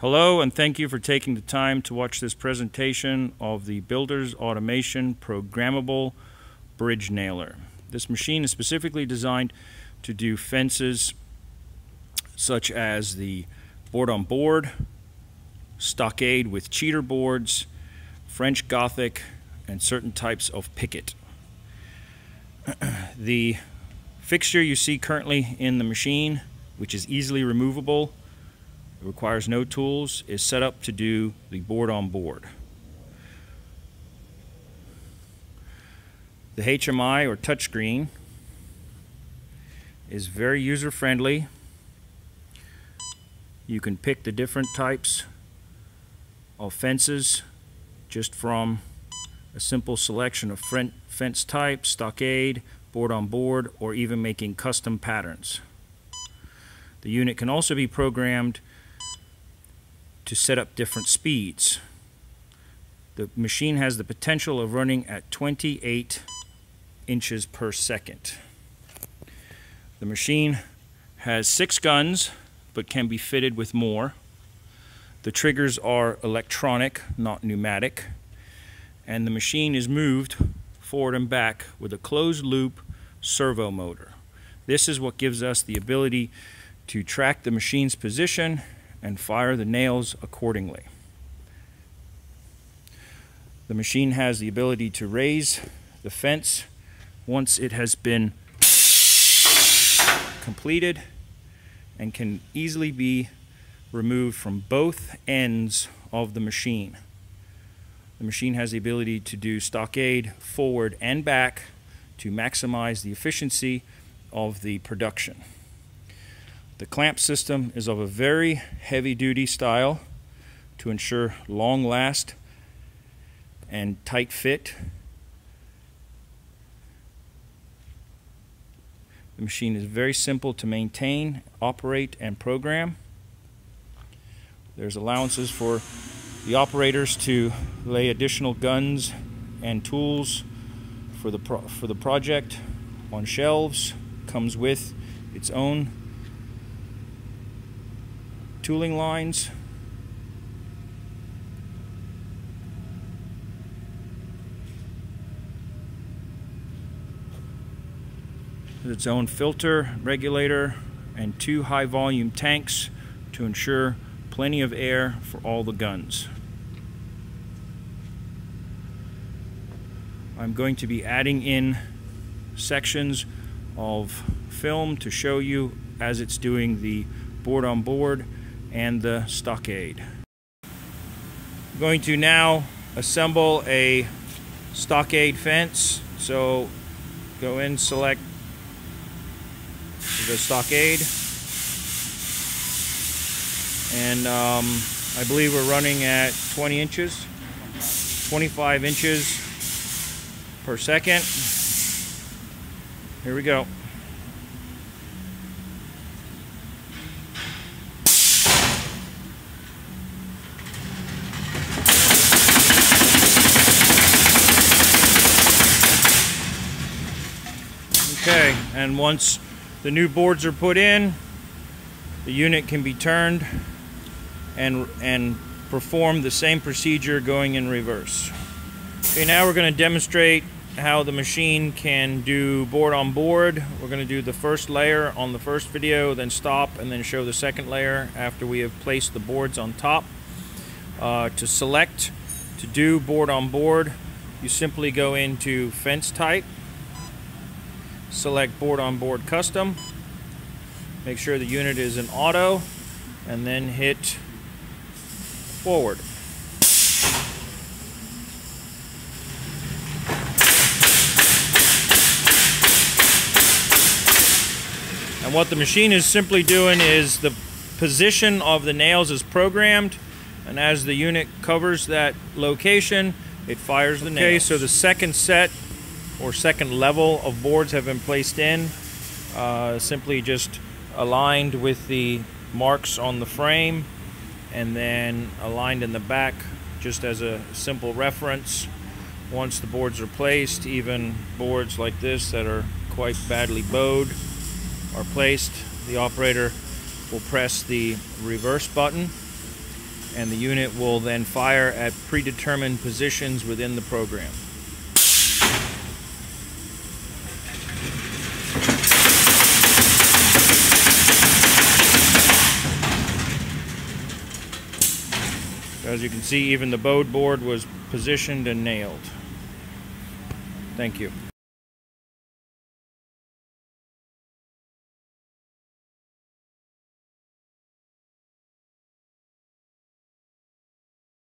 Hello and thank you for taking the time to watch this presentation of the Builders Automation Programmable Bridge Nailer. This machine is specifically designed to do fences such as the board on board, stockade with cheater boards, French Gothic, and certain types of picket. the fixture you see currently in the machine, which is easily removable, requires no tools, is set up to do the board on board. The HMI or touchscreen is very user friendly. You can pick the different types of fences just from a simple selection of fence type, stockade, board on board, or even making custom patterns. The unit can also be programmed to set up different speeds. The machine has the potential of running at 28 inches per second. The machine has six guns but can be fitted with more. The triggers are electronic, not pneumatic, and the machine is moved forward and back with a closed loop servo motor. This is what gives us the ability to track the machine's position and fire the nails accordingly. The machine has the ability to raise the fence once it has been completed and can easily be removed from both ends of the machine. The machine has the ability to do stockade forward and back to maximize the efficiency of the production. The clamp system is of a very heavy duty style to ensure long last and tight fit. The machine is very simple to maintain, operate, and program. There's allowances for the operators to lay additional guns and tools for the, for the project on shelves. Comes with its own tooling lines. its own filter, regulator, and two high volume tanks to ensure plenty of air for all the guns. I'm going to be adding in sections of film to show you as it's doing the board on board and the stockade. I'm going to now assemble a stockade fence. So go in, select the stockade. And um, I believe we're running at 20 inches, 25 inches per second. Here we go. Okay, and once the new boards are put in, the unit can be turned and, and perform the same procedure going in reverse. Okay, now we're going to demonstrate how the machine can do board on board. We're going to do the first layer on the first video, then stop, and then show the second layer after we have placed the boards on top. Uh, to select to do board on board, you simply go into fence type select board on board custom make sure the unit is in auto and then hit forward and what the machine is simply doing is the position of the nails is programmed and as the unit covers that location it fires the nails. Okay, so the second set or second level of boards have been placed in. Uh, simply just aligned with the marks on the frame and then aligned in the back just as a simple reference. Once the boards are placed, even boards like this that are quite badly bowed are placed, the operator will press the reverse button and the unit will then fire at predetermined positions within the program. As you can see, even the bowed board was positioned and nailed. Thank you.